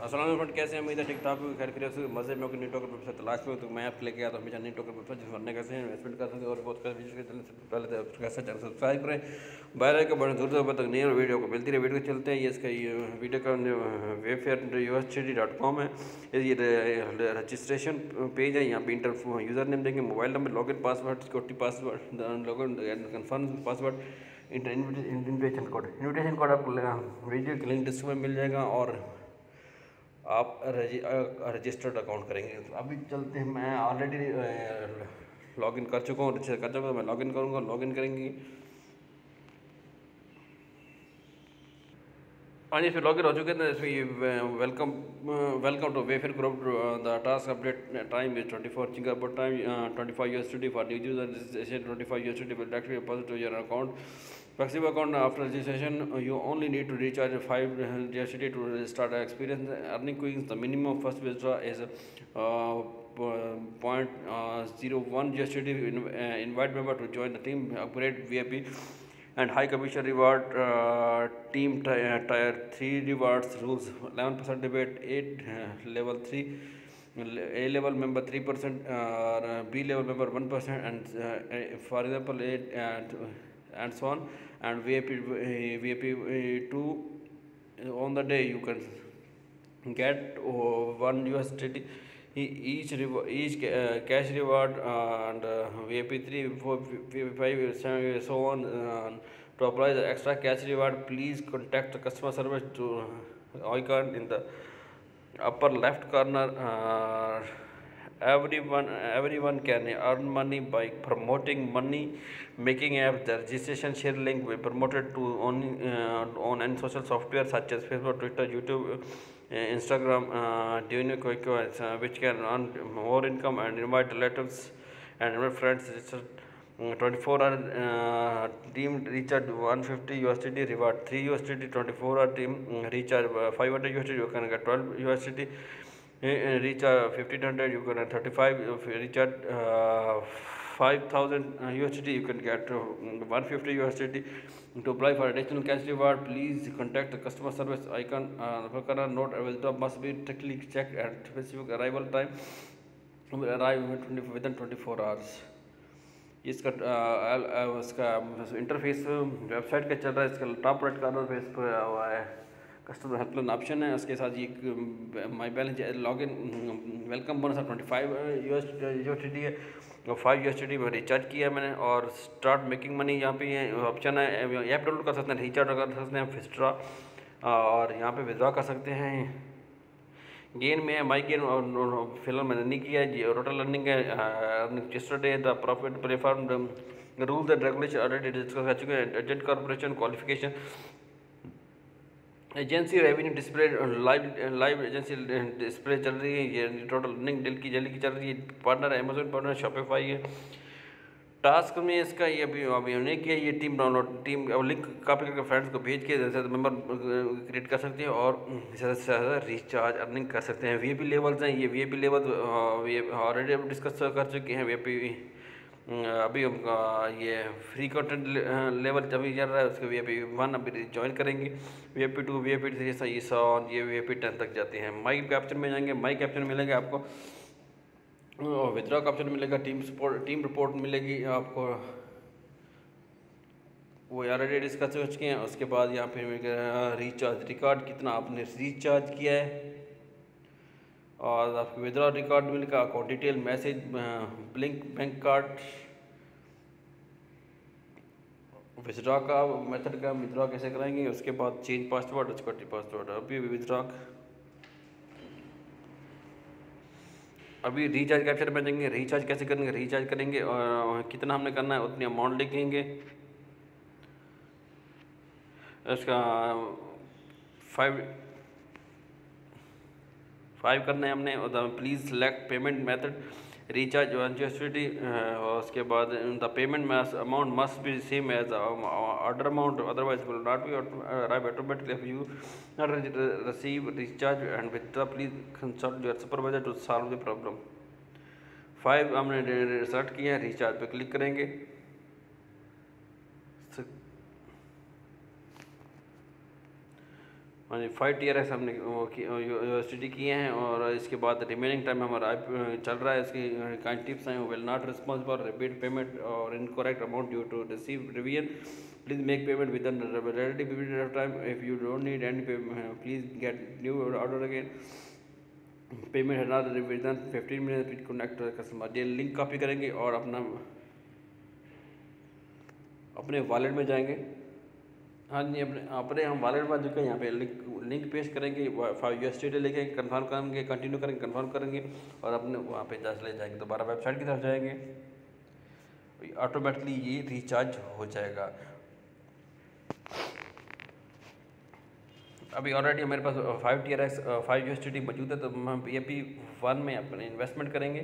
असल फ्रेंड कैसे हैं? उम्मीद है ठाक खैर खैर से। मज़े में न्यू टोकर व्यवसाय तलाश में तो मैं आपके लेके आया तो हमेशा न्यू टोकर व्यवसाय जिस बनने कैसे इन्वेस्टमेंट कर सकते हैं और बहुत के पहले कैसे चैनल सब्सक्राइब करें। बाहर के बड़े दूर तक नई वीडियो को मिलती रही, वीडियो चलते हैं। ये इसका वीडियो का Wayfair U S T dot com है, ये रजिस्ट्रेशन पेज है। यहाँ पे इंटर यूज़र नेम देंगे mobile number login password security password login confirm password invitation code invitation code आपको वीडियो के लिंक डिस्क्रिप्शन में मिल जाएगा और आप रजिस्टर्ड अकाउंट करेंगे। तो अभी चलते हैं, मैं ऑलरेडी लॉगिन कर चुका हूँ रजिस्टर कर चुका हूँ मैं लॉगिन करूँगा लॉगिन करेंगे। हाँ फिर लॉगिन हो चुके थे इसमें welcome welcome to Wayfair group the task update time is twenty four Singapore time twenty five US T for new user twenty five US T will directly deposit to your account Flexible account after registration, you only need to recharge 5 GST to start experience earning quickens. The minimum first withdraw is uh, point uh, zero one GST. In, uh, invite member to join the team, upgrade VIP and high commission reward uh, team tier, tier 3 rewards rules 11% debate 8 uh, level 3 a level member 3% uh, b level member 1% and uh, for example 8 and and so on and VIP VIP two on the day you can get one USDT each each uh, cash reward uh, and uh, VIP three four VIP five seven so on to apply the extra cash reward please contact the customer service to icon in the upper left corner everyone everyone can earn money by promoting money making app the registration share link will promoted to on uh, on any social software such as facebook twitter youtube instagram uh, quick uh, which can earn more income and invite relatives and invite friends. It's a, 24 hour uh, team recharge 150 USDT reward. 3 USDT 24 hour team recharge 500 USDT you can get 12 USDT uh, 1500 you can 35 if you reach at uh, 5000 uh, USDT you can get uh, 150 USDT to apply for additional cash reward please contact the customer service icon uh, note withdraw must be technically checked at specific arrival time will arrive within 24 hours इसका आ, आ, उसका interface website का चल रहा है इसका top right corner पे इस पर हुआ है कस्टमर हेल्पलाइन ऑप्शन है, उसके साथ ये my balance log in welcome bonus twenty five U S U T D है और फाइव यू एस डी में रिचार्ज किया है मैंने और स्टार्ट मेकिंग मनी यहाँ पे ऑप्शन है ऐप डाउनलोड कर सकते हैं रिचार्ज कर सकते हैं फिस्ट्रा और यहाँ पे विड्रॉ कर सकते हैं। गेन में माई गेन और फ़िलहाल मैंने नहीं किया है टोटल लर्निंग है yesterday the profit platform rules and regulation already discuss कर चुके हैं agent corporation qualification agency revenue display live live agency display चल रही है, ये टोटल रनिंग डील की, जल्दी की चल रही है पार्टनर अमेजोन पार्टनर शॉपिफाई है। टास्क में इसका ये अभी अभी हमने किया ये team download team link copy करके फ्रेंड्स को भेज के जैसे मेंबर क्रिएट कर सकते हैं और ज़्यादा से ज़्यादा रिचार्ज अर्निंग कर सकते हैं। वी लेवल्स हैं, ये वी लेवल ऑलरेडी डिस्कस कर चुके हैं वीपी अभी ये फ्री कंटेंट लेवल अभी चल रहा है, उसके वी आई पी वन अभी ज्वाइन करेंगे। V I P two V I P three ये सॉन ये वी आई पी टेन तक जाते हैं। माइक कैप्चर में जाएँगे माइक कैप्चर मिलेगा आपको। विद्रॉ का ऑप्शन मिलेगा टीम सपोर्ट टीम रिपोर्ट मिलेगी आपको। वो ऑलरेडी डिस्कस हो चुके हैं, उसके बाद यहाँ पे रिचार्ज रिकॉर्ड कितना आपने रिचार्ज किया है। और आपको विद्रॉ रिकॉर्ड मिलेगा account detail message blink bank card withdraw का मेथड का विद्रॉ कैसे कराएँगे, उसके बाद चेंज पासवर्ड सिक्योरिटी पासवर्ड अभी विद्रॉ अभी रिचार्ज कैप्चर में जाएँगे रिचार्ज कैसे करेंगे रिचार्ज करेंगे और कितना हमने करना है, उतनी अमाउंट लिखेंगे उसका फाइव फाइव करना है हमने please select payment method, recharge NGST उसके बाद the payment amount must be same as order amount, otherwise will not be arrive automatically if you not receive recharge and with the please consult your supervisor to solve the problem five हमने select किया है recharge पे click करेंगे हाँ जी five T S हमने university किए हैं और इसके बाद रिमेनिंग टाइम हमारा चल रहा है। इसकी काइंड टिप्स हैं will not responsible repeat payment और incorrect amount due to receive revision please make payment with time. If you don't need any payment please get new order payment है ना with fifteen minute connect customer ये link copy करेंगे और अपना, अपने wallet में जाएँगे। हाँ जी अपने अपने हम वॉलेट में जो हैं यहाँ पे लिंक लिंक पेश करेंगे फाइव यू टी लेके कन्फर्म करेंगे कंटिन्यू करेंगे कन्फर्म करेंगे, और अपने वहाँ पे जा चले जाएँगे, दोबारा वेबसाइट की तरफ़ जाएँगे। ऑटोमेटिकली ये रिचार्ज हो जाएगा। अभी ऑलरेडी हमारे पास five T R X five U S T मौजूद है तो हम ए पी वन में अपने इन्वेस्टमेंट करेंगे।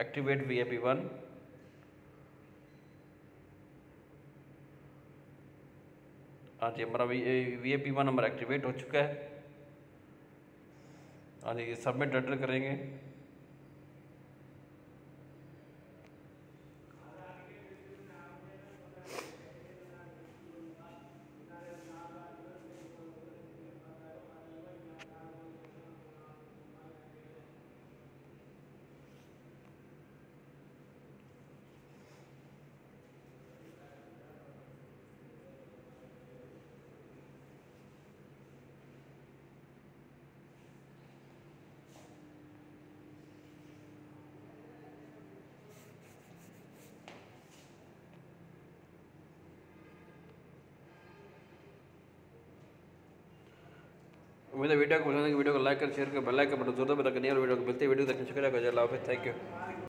Activate V A P one हाँ जी हमारा V A P one number activate हो चुका है। हाँ जी सबमिट अटर करेंगे। उम्मीद है वीडियो को पसंद वीडियो को लाइक कर, शेयर कर, बेल आइकन बटन ज़रूर करनी और वीडियो को मिलते वीडियो देखने शुक्रिया थैंक यू।